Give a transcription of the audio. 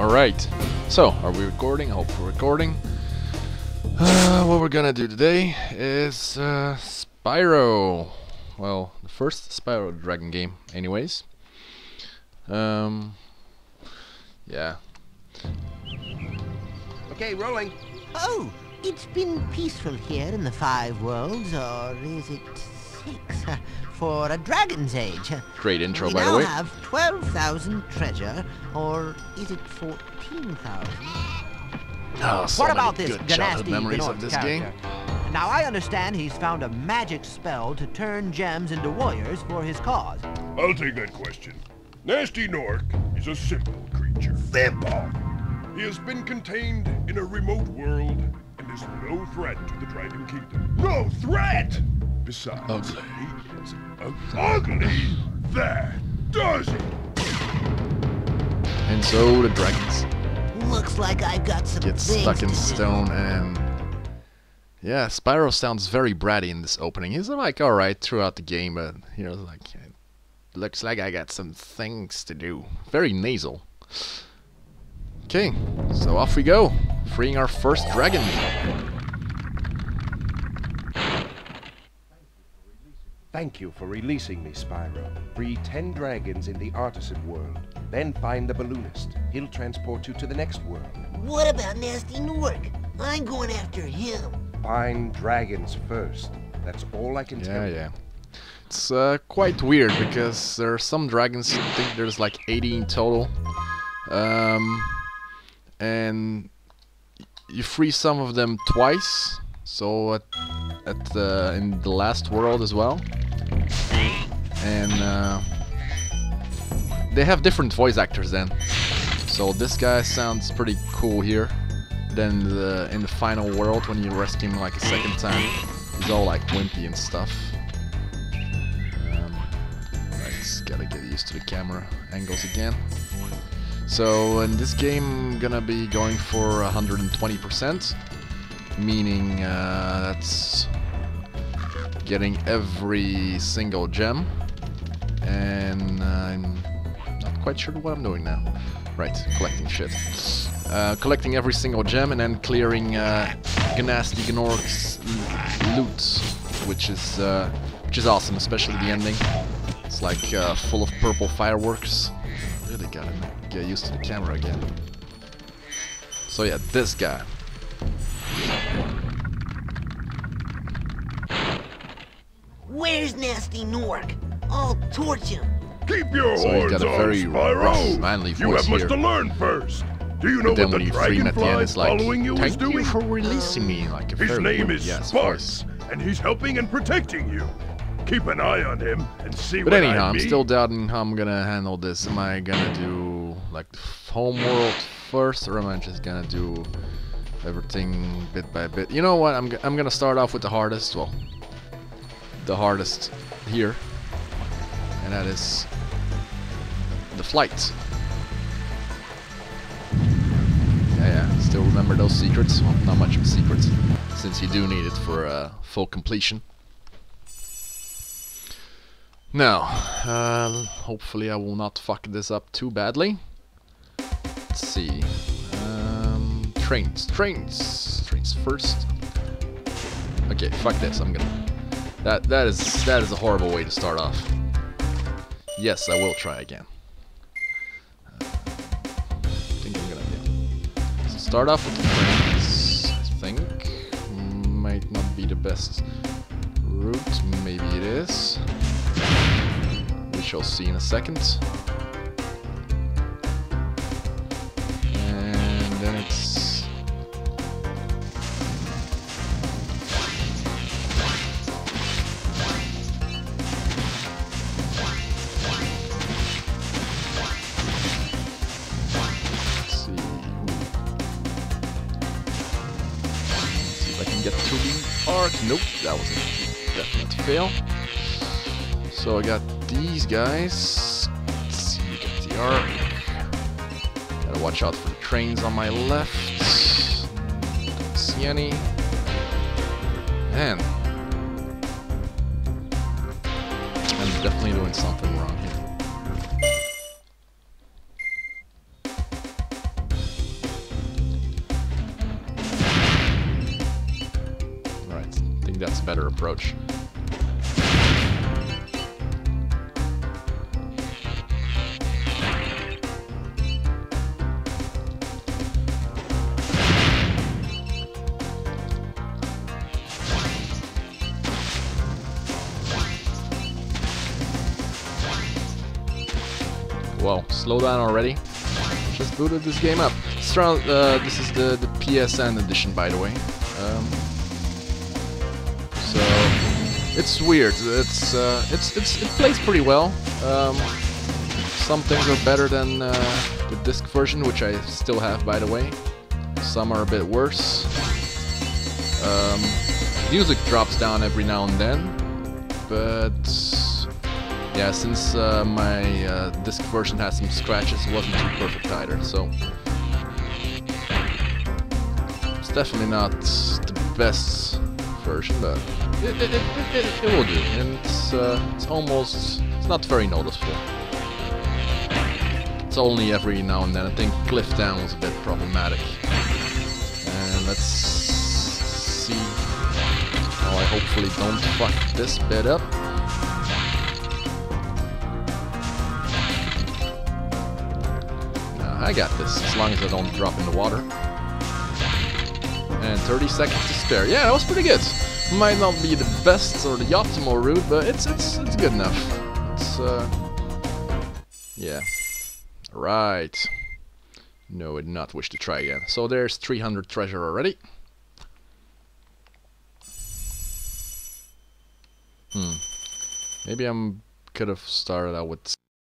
Alright. So, are we recording? I hope we're recording. Uh, what we're gonna do today is uh, Spyro. Well, the first Spyro Dragon game, anyways. Um, yeah. Okay, rolling. Oh, it's been peaceful here in the Five Worlds, or is it six? For a Dragon's Age. Great intro, we by the way. We now have 12,000 treasure, or is it 14,000? Oh, ah, so what about this good childhood Ganasty memories of this character? game. Now I understand he's found a magic spell to turn gems into warriors for his cause. I'll take that question. Gnasty Gnorc is a simple creature. Simple? He has been contained in a remote world and is no threat to the Dragon Kingdom. No threat! Besides, Ugly. he is ug- ugly. That does it. And so the dragons Looks like I've got some get things stuck in stone and yeah, Spyro sounds very bratty in this opening. He's like alright throughout the game, but you know, like looks like I got some things to do. Very nasal. Okay, so off we go, freeing our first dragon. Thank you for releasing me, Spyro. Free ten dragons in the artisan world. Then find the balloonist. He'll transport you to the next world. What about Gnasty Gnorc? I'm going after him. Find dragons first. That's all I can Yeah, tell you. yeah. yeah. It's uh, quite weird because there are some dragons. I think there's like 80 in total, um, and you free some of them twice. So at, at the in the last world as well, and uh, they have different voice actors then. So this guy sounds pretty cool here. Then the, in the final world, when you rescue him like a second time, he's all like wimpy and stuff. Um, just gotta get used to the camera angles again. So in this game, I'm gonna be going for 120%, meaning uh, that's getting every single gem, and I'm not quite sure what I'm doing now. Right, collecting shit. Uh, collecting every single gem and then clearing uh, Ganasty Gnorc's l- loot, which is uh, which is awesome, especially the ending. It's like uh, full of purple fireworks. Really gotta get used to the camera again. So yeah, this guy. Where's Gnasty Gnorc? I'll torch him. Keep your So he's horns got a on, very rough, Spyro. manly you voice have much here. to learn first. Do you know what when the you free him at the end, dragonfly it's like, following you is thank doing? you for releasing me. Like a His name wimpy is ass Sparx, and he's helping and protecting you. Keep an eye on him and see But what anyhow, I I'm mean. still doubting how I'm gonna handle this. Am I gonna do like the f- world first, or am I just gonna do everything bit by bit? You know what? I'm g- I'm gonna start off with the hardest. Well, the hardest here, and that is the flight. Yeah, yeah. Still remember those secrets? Well, not much of a secret, since you do need it for uh, full completion. Now, uh, hopefully I will not fuck this up too badly. Let's see. Um, trains, trains, trains first. Okay, fuck this. I'm gonna. That that is that is a horrible way to start off. Yes, I will try again. Think I'm gonna yeah. So start off with the trains. I think might not be the best route. Maybe it is. We shall see in a second. Get to the arc. Nope, that was a definite fail. So I got these guys. Let's see, got the arc. Gotta watch out for the trains on my left. Don't see any. Man. I'm definitely doing something wrong here. Think that's a better approach. Whoa, slow down already. Just booted this game up. Uh, this is the, the PSN edition, by the way. Um, it's weird. It's uh, it's it's it plays pretty well. Um, some things are better than uh, the disc version, which I still have, by the way. Some are a bit worse. Um, music drops down every now and then, but yeah, since uh, my uh, disc version has some scratches, it wasn't too perfect either, so... It's definitely not the best version, but it, it, it, it, will do, and it's, uh, it's almost... it's not very noticeable. It's only every now and then, I think Cliff Town was a bit problematic. And let's see... Oh, I hopefully don't fuck this bit up. I got this, as long as I don't drop in the water. And 30 seconds to spare. Yeah, that was pretty good. Might not be the best or the optimal route, but it's it's it's good enough. It's uh yeah. Right. No, I did not wish to try again. So there's 300 treasure already. Hmm. Maybe I'm could have started out with